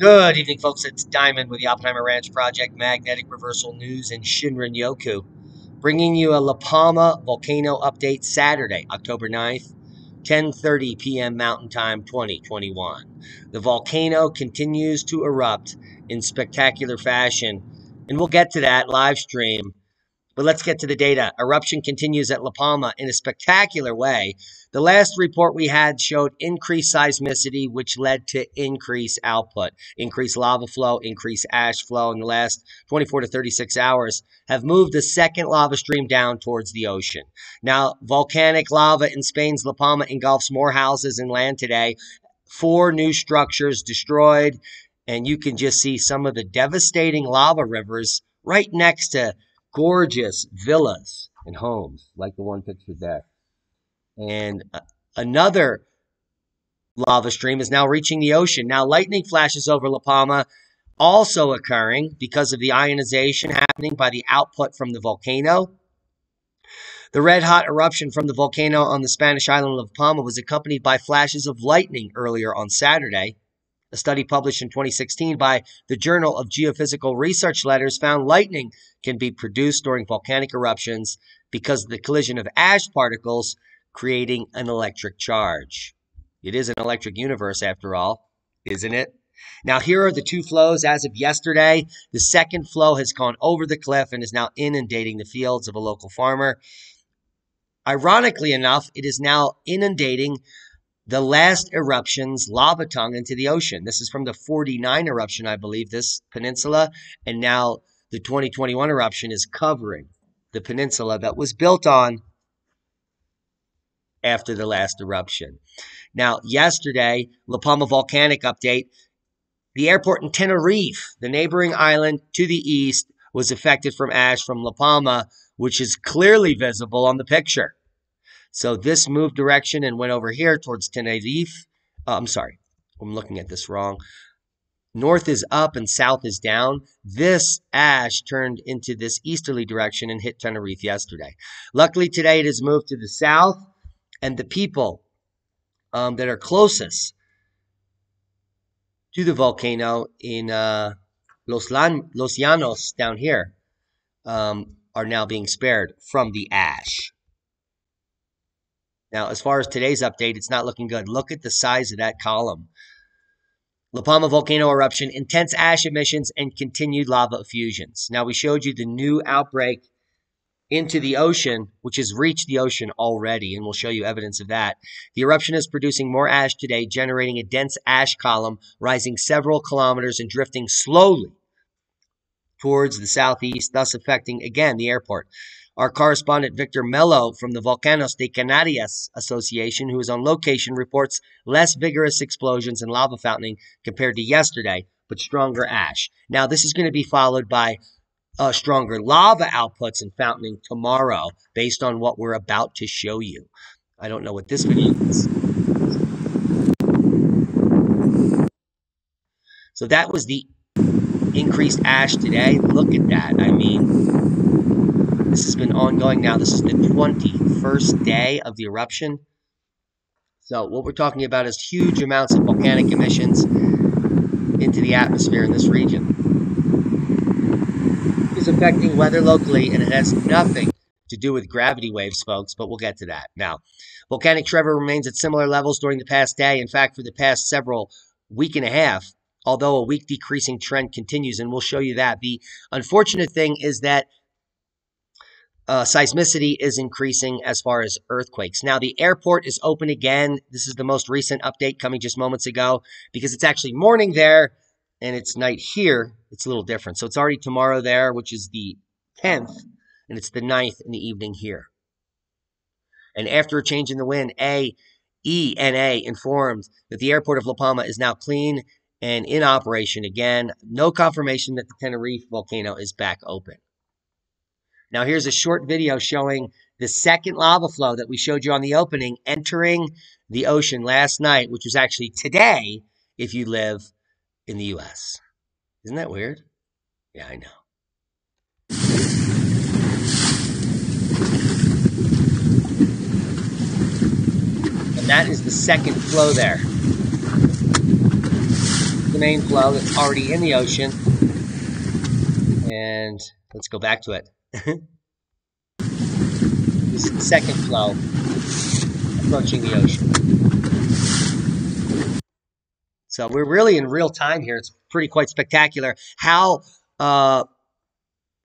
Good evening, folks. It's Diamond with the Oppenheimer Ranch Project, Magnetic Reversal News, and Shinrin Yoku, bringing you a La Palma volcano update Saturday, October 9th, 10:30 p.m. Mountain Time 2021. The volcano continues to erupt in spectacular fashion, and we'll get to that live stream but let's get to the data. Eruption continues at La Palma in a spectacular way. The last report we had showed increased seismicity, which led to increased output, increased lava flow, increased ash flow in the last 24 to 36 hours have moved the second lava stream down towards the ocean. Now, volcanic lava in Spain's La Palma engulfs more houses and land today. Four new structures destroyed, and you can just see some of the devastating lava rivers right next to gorgeous villas and homes like the one pictured there. And another lava stream is now reaching the ocean. Now, lightning flashes over La Palma also occurring because of the ionization happening by the output from the volcano. The red hot eruption from the volcano on the Spanish island of La Palma was accompanied by flashes of lightning earlier on Saturday. A study published in 2016 by the Journal of Geophysical Research Letters found lightning can be produced during volcanic eruptions because of the collision of ash particles creating an electric charge. It is an electric universe after all, isn't it? Now, here are the two flows as of yesterday. The second flow has gone over the cliff and is now inundating the fields of a local farmer. Ironically enough, it is now inundating the last eruption's lava tongue into the ocean. This is from the 49 eruption, I believe, this peninsula. And now the 2021 eruption is covering the peninsula that was built on after the last eruption. Now, yesterday, La Palma volcanic update. The airport in Tenerife, the neighboring island to the east, was affected from ash from La Palma, which is clearly visible on the picture. So this moved direction and went over here towards Tenerife. Uh, I'm sorry, I'm looking at this wrong. North is up and south is down. This ash turned into this easterly direction and hit Tenerife yesterday. Luckily, today it has moved to the south, and the people um, that are closest to the volcano in uh, Los, Lan- Los Llanos down here um, are now being spared from the ash. Now, as far as today's update, it's not looking good. Look at the size of that column. La Palma volcano eruption, intense ash emissions, and continued lava effusions. Now, we showed you the new outbreak into the ocean, which has reached the ocean already, and we'll show you evidence of that. The eruption is producing more ash today, generating a dense ash column rising several kilometers and drifting slowly towards the southeast, thus affecting again the airport. Our correspondent Victor Mello from the Volcanos de Canarias Association, who is on location, reports less vigorous explosions and lava fountaining compared to yesterday, but stronger ash. Now, this is going to be followed by uh, stronger lava outputs and fountaining tomorrow, based on what we're about to show you. I don't know what this is. So that was the increased ash today. Look at that. I mean, this has been ongoing now. This is the 21st day of the eruption. So, what we're talking about is huge amounts of volcanic emissions into the atmosphere in this region. It's affecting weather locally, and it has nothing to do with gravity waves, folks, but we'll get to that. Now, volcanic tremor remains at similar levels during the past day. In fact, for the past several week and a half, although a weak decreasing trend continues, and we'll show you that. The unfortunate thing is that uh, seismicity is increasing as far as earthquakes. Now, the airport is open again. This is the most recent update coming just moments ago because it's actually morning there and it's night here. It's a little different. So it's already tomorrow there, which is the 10th, and it's the 9th in the evening here. And after a change in the wind, A, ENA informed that the airport of La Palma is now clean and in operation again. No confirmation that the Tenerife volcano is back open. Now, here's a short video showing the second lava flow that we showed you on the opening entering the ocean last night, which was actually today if you live in the U.S. Isn't that weird? Yeah, I know. And that is the second flow there. The main flow that's already in the ocean. And let's go back to it. this is the second flow approaching the ocean. So we're really in real time here. It's pretty quite spectacular how uh,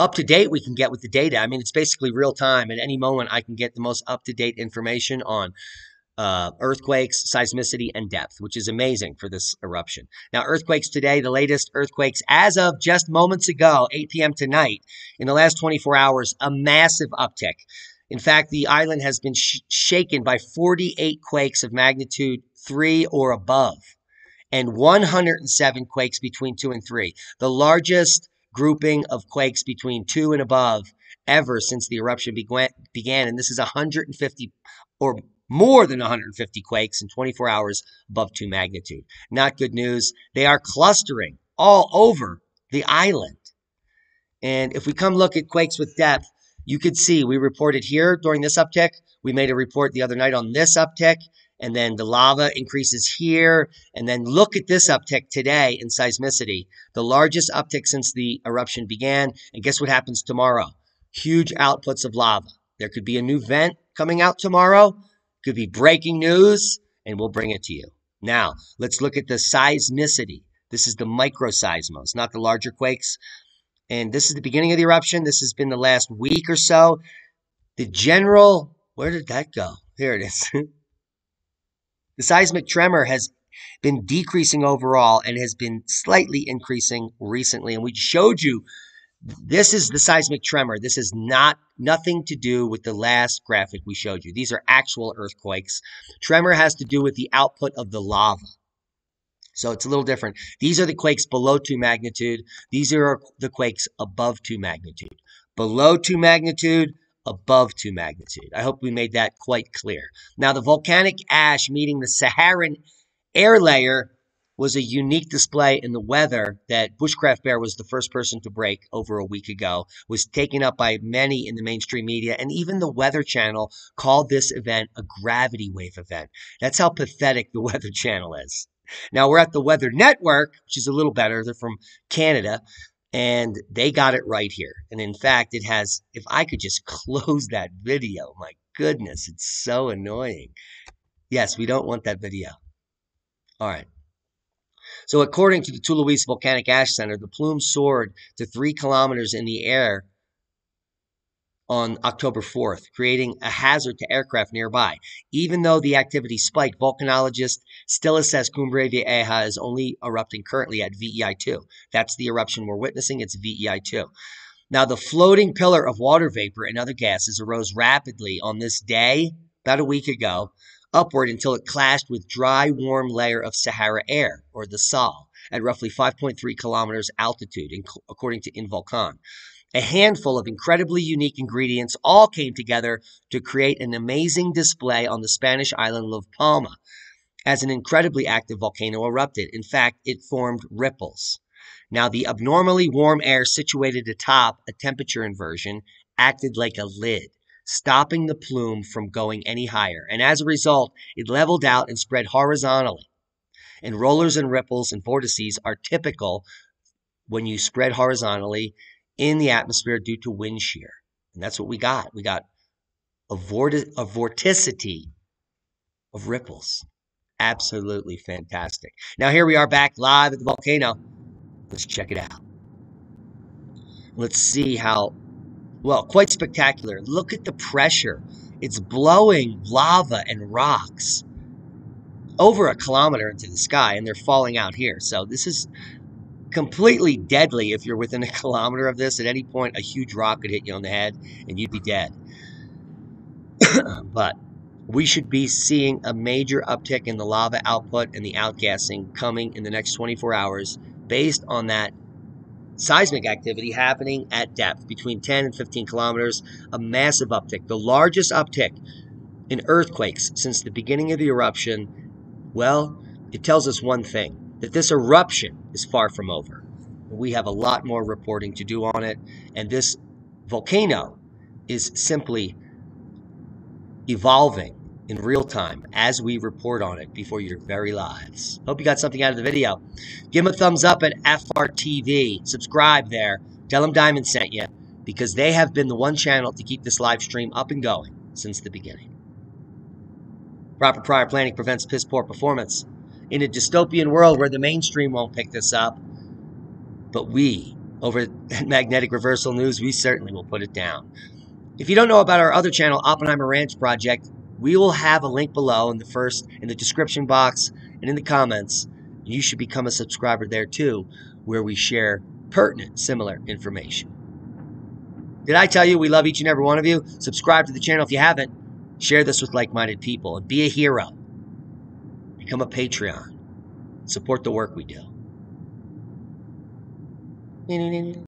up to date we can get with the data. I mean, it's basically real time. At any moment, I can get the most up to date information on uh, earthquakes, seismicity, and depth, which is amazing for this eruption. Now, earthquakes today, the latest earthquakes as of just moments ago, 8 p.m. tonight, in the last 24 hours, a massive uptick. In fact, the island has been sh- shaken by 48 quakes of magnitude 3 or above and 107 quakes between 2 and 3. The largest grouping of quakes between 2 and above ever since the eruption began. And this is 150 or more than 150 quakes in 24 hours above 2 magnitude. Not good news. They are clustering all over the island. And if we come look at quakes with depth, you could see we reported here during this uptick. We made a report the other night on this uptick, and then the lava increases here. And then look at this uptick today in seismicity, the largest uptick since the eruption began. And guess what happens tomorrow? Huge outputs of lava. There could be a new vent coming out tomorrow could be breaking news, and we'll bring it to you. Now, let's look at the seismicity. This is the microseismos, not the larger quakes. And this is the beginning of the eruption. This has been the last week or so. The general, where did that go? Here it is. the seismic tremor has been decreasing overall and has been slightly increasing recently. And we showed you this is the seismic tremor. This is not nothing to do with the last graphic we showed you. These are actual earthquakes. Tremor has to do with the output of the lava. So it's a little different. These are the quakes below 2 magnitude. These are the quakes above 2 magnitude. Below 2 magnitude, above 2 magnitude. I hope we made that quite clear. Now, the volcanic ash meeting the Saharan air layer was a unique display in the weather that Bushcraft Bear was the first person to break over a week ago, was taken up by many in the mainstream media, and even the Weather Channel called this event a gravity wave event. That's how pathetic the Weather Channel is. Now we're at the Weather Network, which is a little better. They're from Canada, and they got it right here. And in fact, it has, if I could just close that video, my goodness, it's so annoying. Yes, we don't want that video. All right. So, according to the Toulouse Volcanic Ash Center, the plume soared to three kilometers in the air on October 4th, creating a hazard to aircraft nearby. Even though the activity spiked, volcanologists still assess Cumbre Vieja is only erupting currently at VEI2. That's the eruption we're witnessing. It's VEI2. Now, the floating pillar of water vapor and other gases arose rapidly on this day, about a week ago, upward until it clashed with dry, warm layer of Sahara air, or the SAL, at roughly 5.3 kilometers altitude, according to Involcan. A handful of incredibly unique ingredients all came together to create an amazing display on the Spanish island of Palma as an incredibly active volcano erupted. In fact, it formed ripples. Now, the abnormally warm air situated atop a temperature inversion acted like a lid stopping the plume from going any higher. And as a result, it leveled out and spread horizontally. And rollers and ripples and vortices are typical when you spread horizontally in the atmosphere due to wind shear. And that's what we got. We got a, a vorticity of ripples. Absolutely fantastic. Now, here we are back live at the volcano. Let's check it out. Let's see how well, quite spectacular. Look at the pressure. It's blowing lava and rocks over a kilometer into the sky, and they're falling out here. So this is completely deadly if you're within a kilometer of this. At any point, a huge rock could hit you on the head, and you'd be dead. but we should be seeing a major uptick in the lava output and the outgassing coming in the next 24 hours based on that seismic activity happening at depth between 10 and 15 kilometers, a massive uptick, the largest uptick in earthquakes since the beginning of the eruption. Well, it tells us one thing that this eruption is far from over. We have a lot more reporting to do on it, and this volcano is simply evolving in real time as we report on it before your very lives. Hope you got something out of the video. Give them a thumbs up at FRTV. Subscribe there. Tell them Diamond sent you because they have been the one channel to keep this live stream up and going since the beginning. Proper prior planning prevents piss poor performance. In a dystopian world where the mainstream won't pick this up, but we, over at Magnetic Reversal News, we certainly will put it down. If you don't know about our other channel, Oppenheimer Ranch Project, we will have a link below in the first in the description box and in the comments. You should become a subscriber there too, where we share pertinent similar information. Did I tell you we love each and every one of you? Subscribe to the channel if you haven't. Share this with like-minded people and be a hero. Become a Patreon. Support the work we do.